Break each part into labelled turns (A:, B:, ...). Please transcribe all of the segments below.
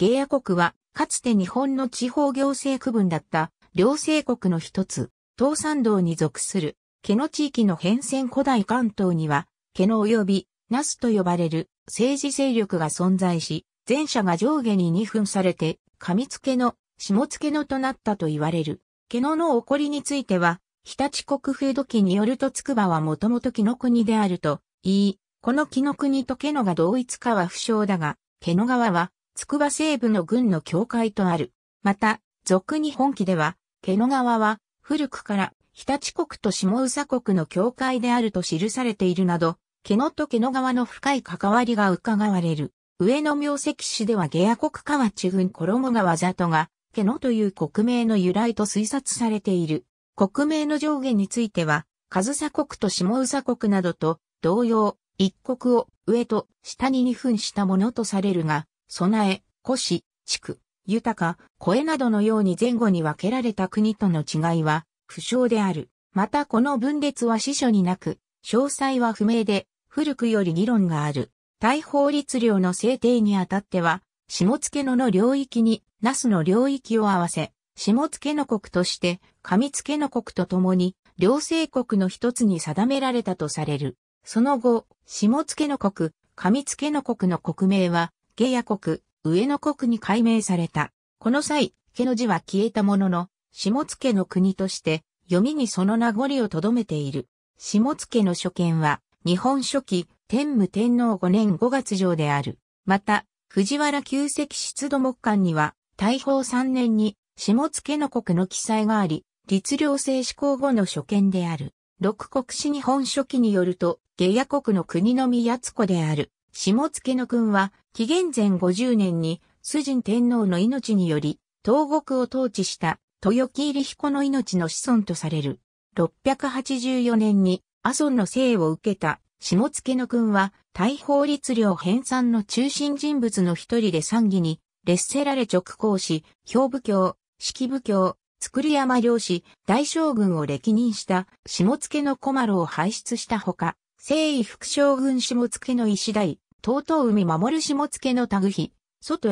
A: ゲイヤ国は、かつて日本の地方行政区分だった両政国の一つ、東山道に属する、毛野地域の変遷古代関東には、毛野及び、ナスと呼ばれる政治勢力が存在し、前者が上下に二分されて、上付の、下付のとなったと言われる。毛野の起こりについては、日立国風土記によると筑波はもともと木の国であると言い、この木の国と毛野が同一かは不詳だが、毛野川は筑波西部の軍の境界とある。また、俗日本記では、毛野川は古くから日立国と下宇佐国の境界であると記されているなど、毛野と毛野川の深い関わりが伺われる。上野名跡市では下野国河内郡衣川里が、毛野という国名の由来と推察されている。国名の上下については、上総国と下宇佐国などと同様、一国を上と下に二分したものとされるが、備え、古市、地区、豊か、声などのように前後に分けられた国との違いは不詳である。またこの分裂は司書になく、詳細は不明で、古くより議論がある。大法律令の制定にあたっては、下付野の領域に、那須の領域を合わせ、下付野国として、上付野国と共に、両政国の一つに定められたとされる。その後、下付野国、上付野国の国名は、下野国、上野国に改名された。この際、家の字は消えたものの、下付の国として、読みにその名残を留めている。下付の初見は、日本書紀、天武天皇5年5月上である。また、藤原旧石出土木館には、大宝3年に、下付の国の記載があり、律令制施行後の初見である。六国史日本書紀によると、下野国の国の宮津子である。下付の君は、紀元前50年に、崇神天皇の命により、東国を統治した豊木入彦の命の子孫とされる。684年に阿孫の生を受けた下付の君は大法律令編纂の中心人物の一人で参議に列せられ直行し、兵部教、式部教、作山領士、大将軍を歴任した下付の小丸を輩出したほか、征夷副将軍下付の石台、東東海守る下付の田具外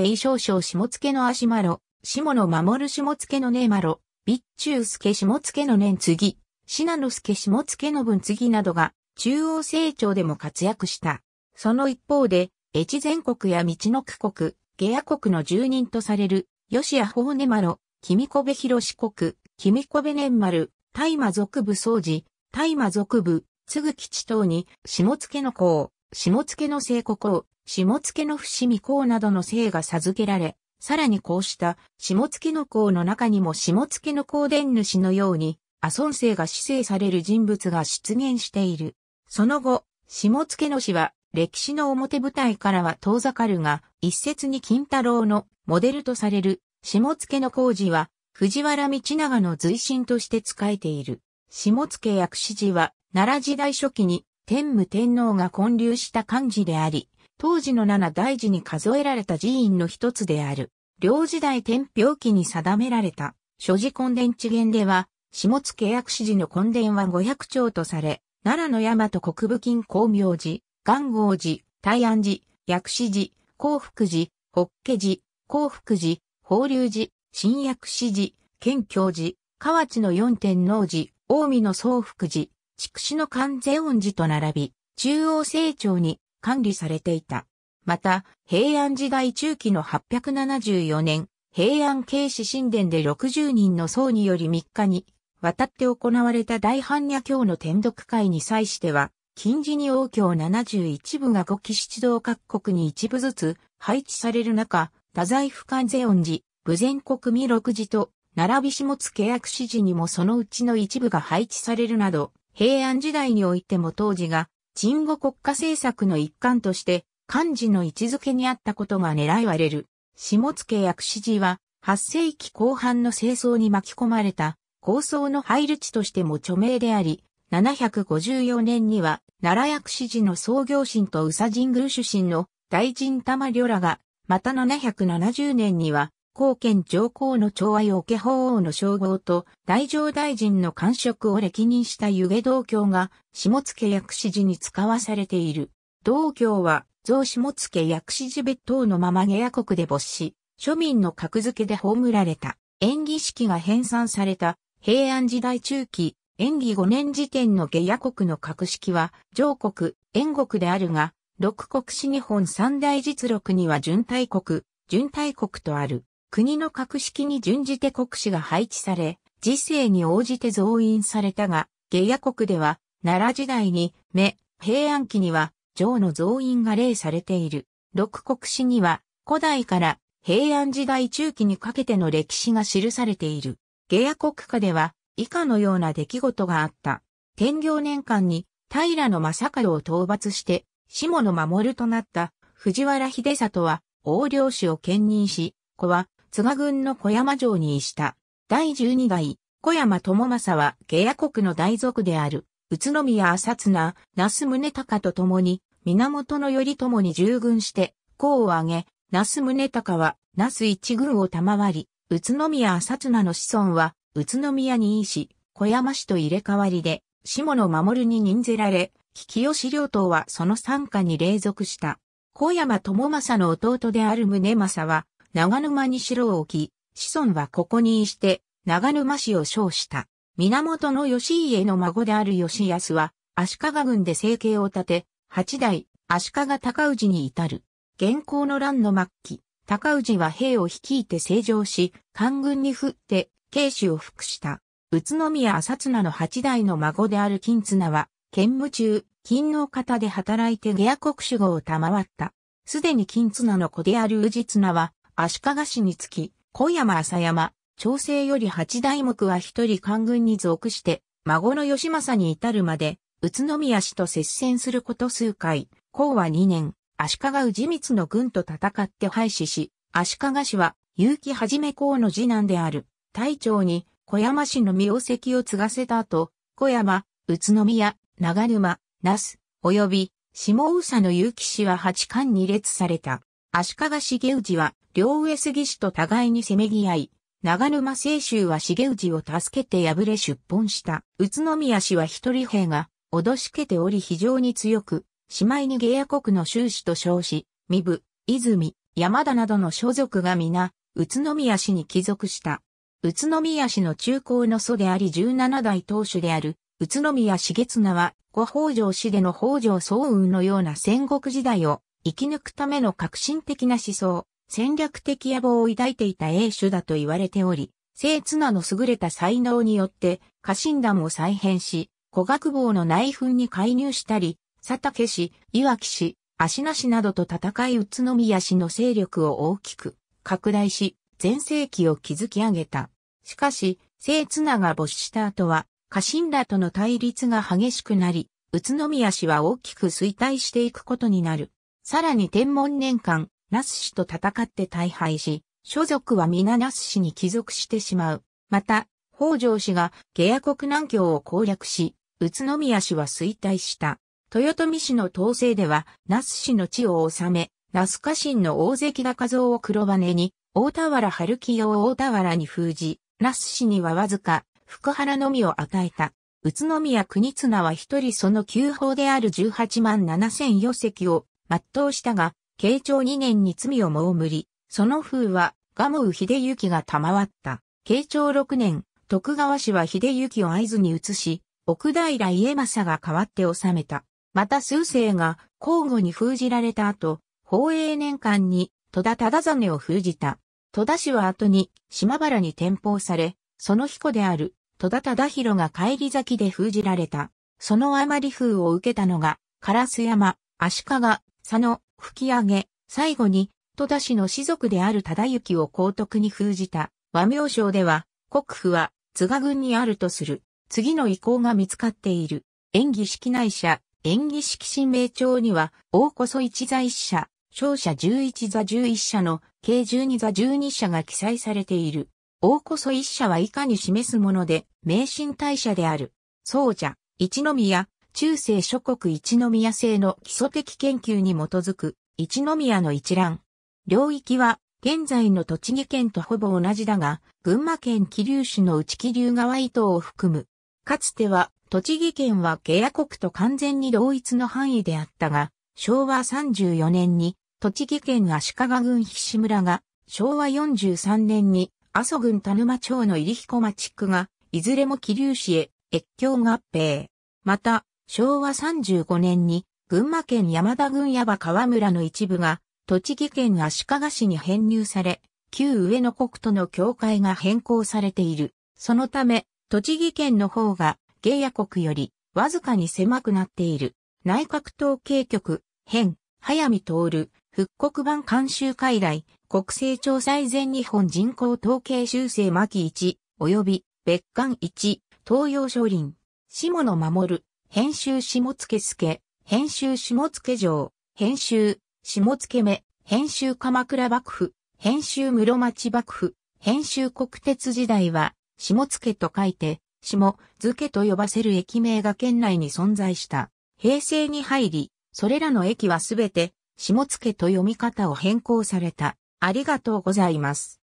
A: 栄少将下付の足丸、下野守る下付の根丸、備中助下付の年次、信濃助下付の分次などが中央成長でも活躍した。その一方で、越前国や道の区国、下野国の住人とされる、吉谷法根丸、君小部広四国、君小部年丸、大魔族部総司、大魔族部、津ぐ吉等に、下付の公、下付の聖国王、下付の伏見公などの姓が授けられ、さらにこうした下付の公の中にも下付の公伝主のように、阿孫姓が死生される人物が出現している。その後、下付の氏は歴史の表舞台からは遠ざかるが、一説に金太郎のモデルとされる下付の工事は藤原道長の随身として仕えている。下付薬師寺は奈良時代初期に天武天皇が建立した漢字であり、当時の七大寺に数えられた寺院の一つである。両時代天平記に定められた、所持根伝地言では、下付薬師寺の根伝は500丁とされ、奈良の大和国部金光明寺、元号寺、大安寺、薬師寺、幸福寺、法華寺、幸福寺、法隆寺、新薬師寺、県教寺、河内の四天王寺、大見の宗福寺、筑紫の関税恩寺と並び、中央成長に管理されていた。また、平安時代中期の874年、平安慶史神殿で60人の僧により3日に、渡って行われた大般若経の天読会に際しては、近時に王教71部が5期出動各国に一部ずつ配置される中、太宰府関税恩寺、武前国未六寺と、並び下津契約指示にもそのうちの一部が配置されるなど、平安時代においても当時が、鎮護国家政策の一環として、漢字の位置づけにあったことが狙いわれる。下付薬師寺は、8世紀後半の清掃に巻き込まれた、高層の配慮地としても著名であり、754年には、奈良薬師寺の創業神と宇佐神宮主神の大神玉旅らが、また770年には、貢献上皇の長愛桶法王の称号と大乗大臣の官職を歴任した湯気道教が下付薬師寺に使わされている。道教は増下付薬師寺別当のまま下野国で没し、庶民の格付けで葬られた。演技式が編纂された平安時代中期、演技5年時点の下野国の格式は上国、燕国であるが、六国史日本三大実録には準大国、準大国とある。国の格式に準じて国史が配置され、時世に応じて増員されたが、下野国では、奈良時代に、目、平安期には、上の増員が例されている。六国史には、古代から平安時代中期にかけての歴史が記されている。下野国家では、以下のような出来事があった。天行年間に、平野正門を討伐して、下の守となった藤原秀里は、横領氏を兼任し、子は、津賀郡の小山城に位した。第十二代、小山智正は、下野国の大族である、宇都宮浅綱、那須宗隆と共に、源頼朝に従軍して、功を挙げ、那須宗隆は、那須一軍を賜り、宇都宮浅綱の子孫は、宇都宮にいし、小山市と入れ替わりで、下野守に任ぜられ、吉吉両党はその参加に隷属した。小山智正の弟である宗正は、長沼に城を置き、子孫はここにいして、長沼市を称した。源義家の孫である義康は、足利軍で生計を立て、八代、足利高氏に至る。現行の乱の末期、高氏は兵を率いて成城し、官軍に振って警視を服した。宇都宮浅綱の八代の孫である金綱は、兼務中、金の方で働いて下野国守護を賜った。すでに金綱の子である宇治綱は、足利市につき、小山浅山、調整より八代目は一人官軍に属して、孫の義政に至るまで、宇都宮氏と接戦すること数回、公は二年、足利氏光の軍と戦って廃止し、足利氏は、結城はじめ公の次男である、隊長に、小山氏の名跡を継がせた後、小山、宇都宮、長沼、那須、及び、下宇佐の結城氏は八冠に列された。足利重氏は、両上杉氏と互いにせめぎ合い、長沼清舟は重氏を助けて敗れ出奔した。宇都宮氏は一人兵が、脅しけており非常に強く、しまいに下野国の宗氏と称し、身部、泉、山田などの所属が皆、宇都宮氏に帰属した。宇都宮氏の中高の祖であり17代当主である、宇都宮重綱は、五北条氏での北条総雲のような戦国時代を生き抜くための革新的な思想、戦略的野望を抱いていた英主だと言われており、聖綱の優れた才能によって家臣団を再編し、古学坊の内紛に介入したり、佐竹氏、岩木氏、足名氏などと戦い宇都宮氏の勢力を大きく拡大し、全盛期を築き上げた。しかし、聖綱が没した後は、家臣らとの対立が激しくなり、宇都宮氏は大きく衰退していくことになる。さらに天文年間、那須氏と戦って大敗し、所属は皆那須氏に帰属してしまう。また、北条氏が下野国南京を攻略し、宇都宮氏は衰退した。豊臣氏の統制では、那須氏の地を治め、那須家臣の大関高蔵を黒羽に、大田原春木を大田原に封じ、那須氏にはわずか、福原のみを与えた。宇都宮国綱は一人その旧法である18万7千余席を全うしたが、慶長2年に罪を葬り、その風は、蒲生秀行が賜った。慶長6年、徳川氏は秀行を合図に移し、奥平家政が代わって治めた。また数世が交互に封じられた後、宝永年間に戸田忠真を封じた。戸田氏は後に島原に転封され、その彦である戸田忠弘が帰り咲きで封じられた。そのあまり封を受けたのが、烏山、足利、佐野、吹き上げ、最後に、戸田氏の士族である忠行を皇徳に封じた。和名称では、国府は、津賀郡にあるとする。次の意向が見つかっている。演技式内社、演技式神明帳には、大こそ一座一社、小社11座11社の計12座12社が記載されている。大こそ一社は以下に示すもので、迷信大社である。総社、一宮、中世諸国一宮制の基礎的研究に基づく一宮の一覧。領域は現在の栃木県とほぼ同じだが、群馬県桐生市の内桐生川伊東を含む。かつては栃木県は下野国と完全に同一の範囲であったが、昭和34年に栃木県足利郡菱村が昭和43年に阿蘇郡田沼町の入彦町区が、いずれも桐生市へ越境合併。また、昭和35年に群馬県山田郡山川村の一部が栃木県足利市に編入され、旧上野国との境界が変更されている。そのため、栃木県の方が、芸野国より、わずかに狭くなっている。内閣統計局、編、早見徹、復刻版監修会来、国勢調査全日本人口統計修正巻1、及び、別館1、東洋書林、下野守、編集下付助、編集下付城、編集、下付目、編集鎌倉幕府、編集室町幕府、編集国鉄時代は、下付と書いて、下付と呼ばせる駅名が県内に存在した。平成に入り、それらの駅はすべて、下付と読み方を変更された。ありがとうございます。